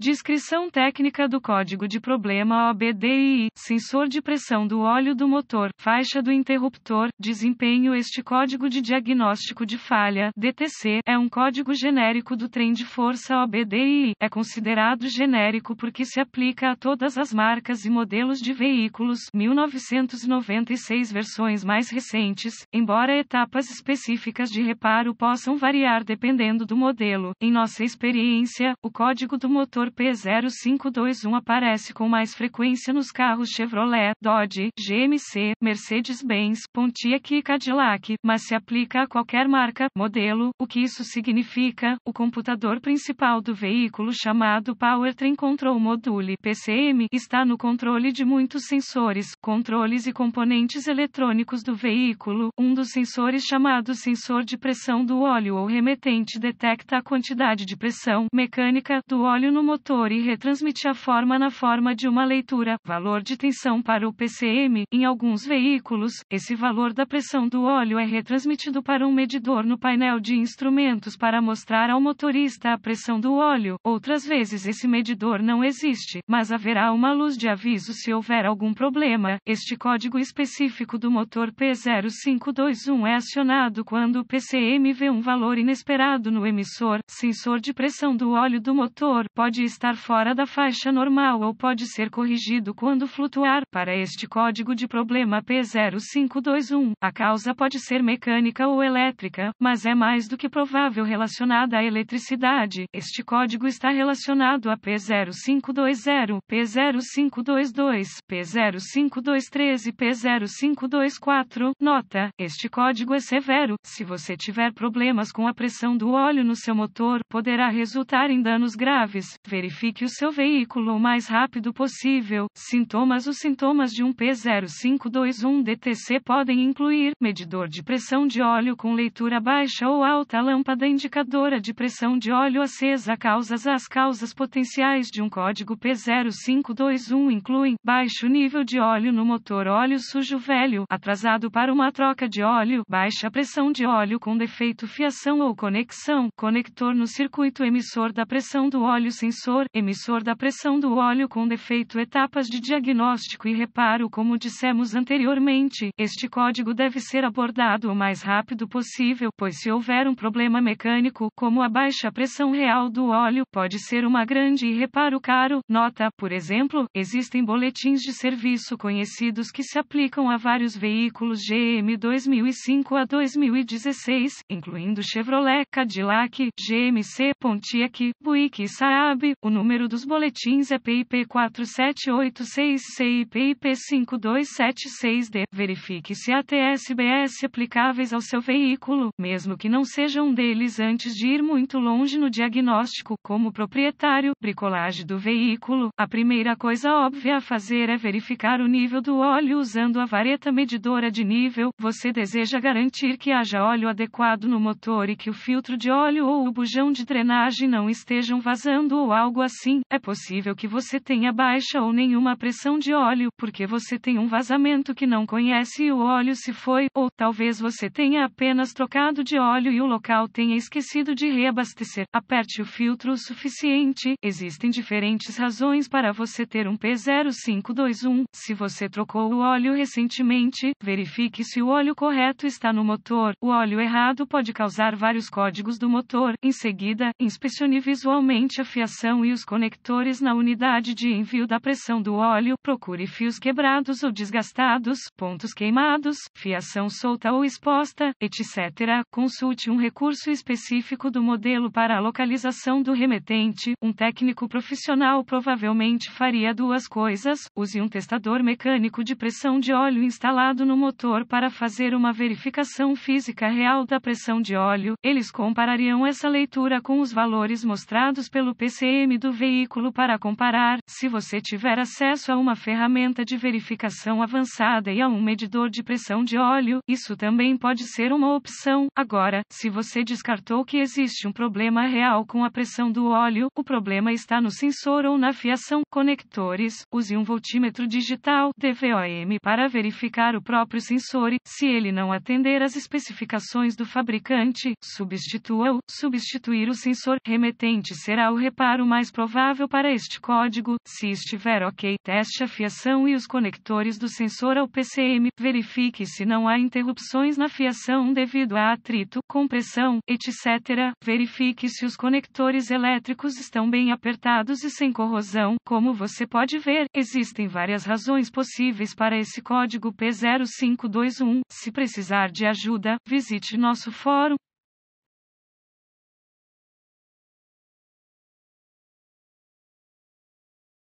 Descrição técnica do código de problema OBDI, sensor de pressão do óleo do motor, faixa do interruptor, desempenho. Este código de diagnóstico de falha, DTC, é um código genérico do trem de força OBDI. É considerado genérico porque se aplica a todas as marcas e modelos de veículos, 1996 versões mais recentes, embora etapas específicas de reparo possam variar dependendo do modelo. Em nossa experiência, o código do motor P0521 aparece com mais frequência nos carros Chevrolet, Dodge, GMC, Mercedes-Benz, Pontiac e Cadillac, mas se aplica a qualquer marca, modelo. O que isso significa? O computador principal do veículo chamado Powertrain Control Module (PCM) está no controle de muitos sensores, controles e componentes eletrônicos do veículo. Um dos sensores chamado sensor de pressão do óleo ou remetente detecta a quantidade de pressão mecânica do óleo no motor motor e retransmite a forma na forma de uma leitura, valor de tensão para o PCM. Em alguns veículos, esse valor da pressão do óleo é retransmitido para um medidor no painel de instrumentos para mostrar ao motorista a pressão do óleo. Outras vezes esse medidor não existe, mas haverá uma luz de aviso se houver algum problema. Este código específico do motor P0521 é acionado quando o PCM vê um valor inesperado no emissor, sensor de pressão do óleo do motor, pode estar fora da faixa normal ou pode ser corrigido quando flutuar. Para este código de problema P0521, a causa pode ser mecânica ou elétrica, mas é mais do que provável relacionada à eletricidade. Este código está relacionado a P0520, P0522, P0523 e P0524. Nota: este código é severo. Se você tiver problemas com a pressão do óleo no seu motor, poderá resultar em danos graves. Verifique o seu veículo o mais rápido possível. Sintomas Os sintomas de um P0521 DTC podem incluir medidor de pressão de óleo com leitura baixa ou alta, lâmpada indicadora de pressão de óleo acesa. Causas As causas potenciais de um código P0521 incluem baixo nível de óleo no motor, óleo sujo velho, atrasado para uma troca de óleo, baixa pressão de óleo com defeito fiação ou conexão, conector no circuito emissor da pressão do óleo sensor emissor da pressão do óleo com defeito etapas de diagnóstico e reparo como dissemos anteriormente. Este código deve ser abordado o mais rápido possível, pois se houver um problema mecânico, como a baixa pressão real do óleo, pode ser uma grande e reparo caro. Nota, por exemplo, existem boletins de serviço conhecidos que se aplicam a vários veículos GM 2005 a 2016, incluindo Chevrolet, Cadillac, GMC, Pontiac, Buick e Saab. O número dos boletins é PIP 4786C e PIP 5276D. Verifique se há TSBS aplicáveis ao seu veículo, mesmo que não seja um deles antes de ir muito longe no diagnóstico. Como proprietário, bricolagem do veículo, a primeira coisa óbvia a fazer é verificar o nível do óleo usando a vareta medidora de nível. Você deseja garantir que haja óleo adequado no motor e que o filtro de óleo ou o bujão de drenagem não estejam vazando ou algo assim, é possível que você tenha baixa ou nenhuma pressão de óleo, porque você tem um vazamento que não conhece e o óleo se foi, ou talvez você tenha apenas trocado de óleo e o local tenha esquecido de reabastecer. Aperte o filtro o suficiente. Existem diferentes razões para você ter um P0521. Se você trocou o óleo recentemente, verifique se o óleo correto está no motor. O óleo errado pode causar vários códigos do motor. Em seguida, inspecione visualmente a fiação e os conectores na unidade de envio da pressão do óleo. Procure fios quebrados ou desgastados, pontos queimados, fiação solta ou exposta, etc. Consulte um recurso específico do modelo para a localização do remetente. Um técnico profissional provavelmente faria duas coisas: use um testador mecânico de pressão de óleo instalado no motor para fazer uma verificação física real da pressão de óleo. Eles comparariam essa leitura com os valores mostrados pelo PCM do veículo para comparar. Se você tiver acesso a uma ferramenta de verificação avançada e a um medidor de pressão de óleo, isso também pode ser uma opção. Agora, se você descartou que existe um problema real com a pressão do óleo, o problema está no sensor ou na fiação. Conectores: use um voltímetro digital DVOM para verificar o próprio sensor e, se ele não atender às especificações do fabricante, substitua-o. Substituir o sensor remetente será o reparo mais provável para este código. Se estiver ok, teste a fiação e os conectores do sensor ao PCM. Verifique se não há interrupções na fiação devido a atrito, compressão, etc. Verifique se os conectores elétricos estão bem apertados e sem corrosão. Como você pode ver, existem várias razões possíveis para esse código P0521. Se precisar de ajuda, visite nosso fórum